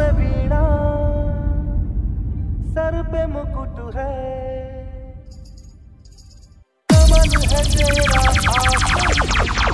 में वीणा सर पे मुकुट है। कमल है तेरा आसन